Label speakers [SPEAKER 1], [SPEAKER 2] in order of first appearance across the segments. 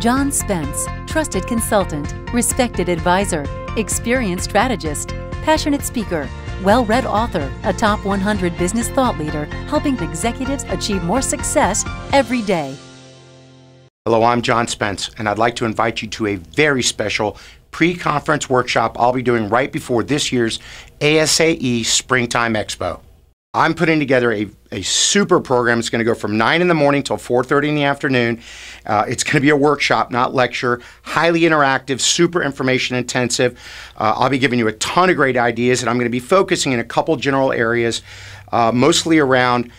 [SPEAKER 1] John Spence, trusted consultant, respected advisor, experienced strategist, passionate speaker, well read author, a top 100 business thought leader, helping executives achieve more success every day.
[SPEAKER 2] Hello, I'm John Spence, and I'd like to invite you to a very special pre conference workshop I'll be doing right before this year's ASAE Springtime Expo. I'm putting together a, a super program. It's going to go from 9 in the morning till 4.30 in the afternoon. Uh, it's going to be a workshop, not lecture, highly interactive, super information intensive. Uh, I'll be giving you a ton of great ideas, and I'm going to be focusing in a couple general areas, uh, mostly around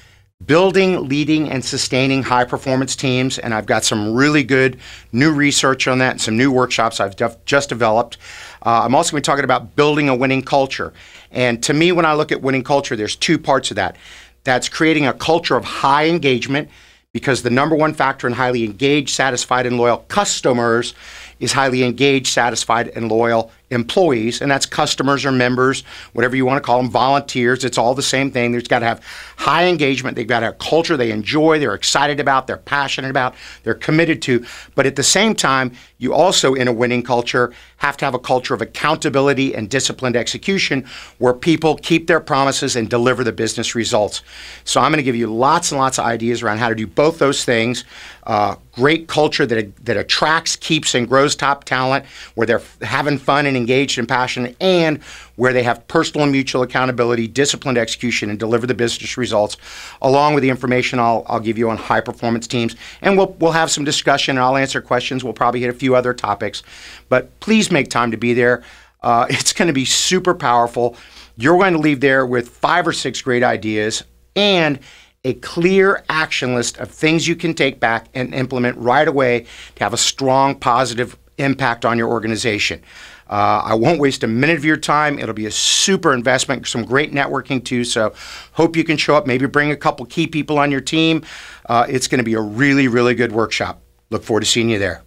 [SPEAKER 2] building, leading, and sustaining high performance teams. And I've got some really good new research on that and some new workshops I've just developed. Uh, I'm also going to be talking about building a winning culture. And to me, when I look at winning culture, there's two parts of that. That's creating a culture of high engagement because the number one factor in highly engaged, satisfied, and loyal customers is highly engaged, satisfied, and loyal employees, and that's customers or members, whatever you want to call them, volunteers. It's all the same thing. They've got to have high engagement. They've got a culture they enjoy, they're excited about, they're passionate about, they're committed to. But at the same time, you also, in a winning culture, have to have a culture of accountability and disciplined execution where people keep their promises and deliver the business results. So I'm going to give you lots and lots of ideas around how to do both those things. Uh, great culture that, that attracts, keeps, and grows top talent, where they're having fun and engaged and passionate, and where they have personal and mutual accountability, disciplined execution, and deliver the business results, along with the information I'll, I'll give you on high performance teams. And we'll, we'll have some discussion, and I'll answer questions. We'll probably hit a few other topics. But please make time to be there. Uh, it's going to be super powerful. You're going to leave there with five or six great ideas and a clear action list of things you can take back and implement right away to have a strong positive impact on your organization. Uh, I won't waste a minute of your time. It'll be a super investment, some great networking too. So, hope you can show up. Maybe bring a couple key people on your team. Uh, it's going to be a really, really good workshop. Look forward to seeing you there.